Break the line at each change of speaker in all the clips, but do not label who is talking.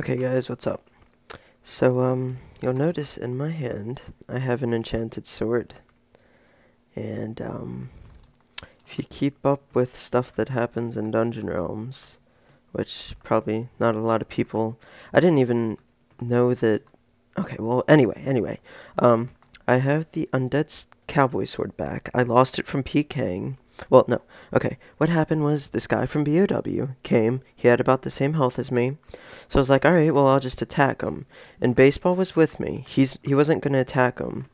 Okay guys, what's up? So, um, you'll notice in my hand, I have an enchanted sword. And, um, if you keep up with stuff that happens in Dungeon Realms, which probably not a lot of people, I didn't even know that, okay, well, anyway, anyway, um, I have the Undead Cowboy Sword back. I lost it from PKing. Well, no. Okay, what happened was this guy from BOW came. He had about the same health as me. So I was like, all right, well, I'll just attack him. And Baseball was with me. He's He wasn't going to attack him.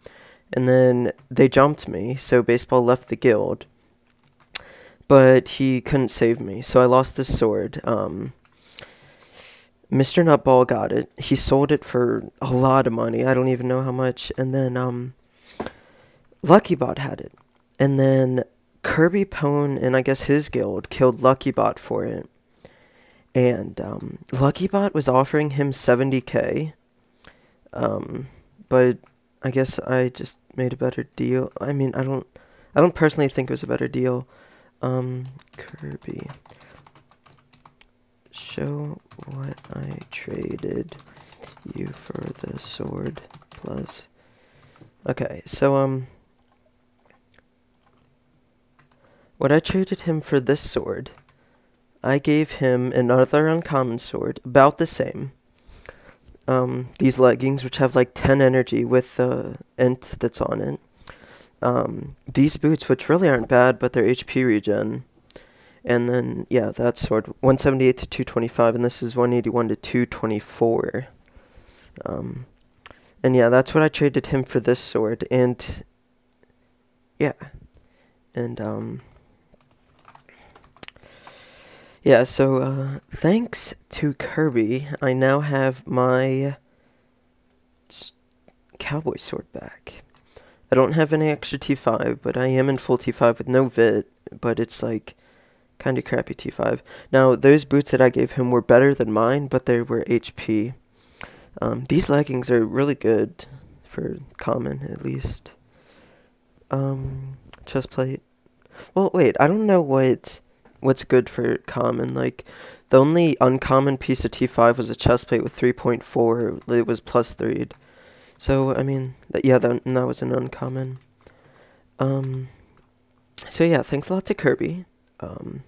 And then they jumped me, so Baseball left the guild. But he couldn't save me, so I lost this sword. Um, Mr. Nutball got it. He sold it for a lot of money. I don't even know how much. And then um, Luckybot had it. And then Kirbypwn and I guess his guild killed Luckybot for it. And um, Luckybot was offering him 70k. Um, but I guess I just made a better deal. I mean, I don't I don't personally think it was a better deal. Um, Kirby. Show what I traded you for the sword plus. Okay, so um what I traded him for this sword, I gave him another uncommon sword, about the same. Um, these leggings, which have like 10 energy with the int that's on it. Um, these boots, which really aren't bad, but they're HP regen. And then, yeah, that sword, 178 to 225, and this is 181 to 224. Um, and yeah, that's what I traded him for this sword, and yeah, and um, yeah. So uh, thanks to Kirby, I now have my cowboy sword back. I don't have any extra T5, but I am in full T5 with no vit, but it's like kind of crappy T5. Now, those boots that I gave him were better than mine, but they were HP. Um, these leggings are really good for common, at least. Um, chest plate. Well, wait, I don't know what what's good for common. Like, the only uncommon piece of T5 was a chest plate with 3.4. It was plus 3. So, I mean, th- yeah, that, that was an uncommon. Um, so yeah, thanks a lot to Kirby. Um,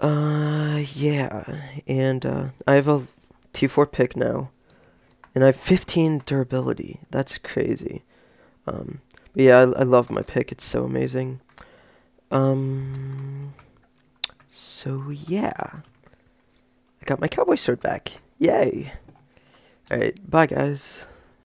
uh, yeah, and, uh, I have a T4 pick now, and I have 15 durability. That's crazy. Um, but yeah, I, I love my pick. It's so amazing. Um, so yeah, I got my cowboy sword back. Yay! All right, bye guys.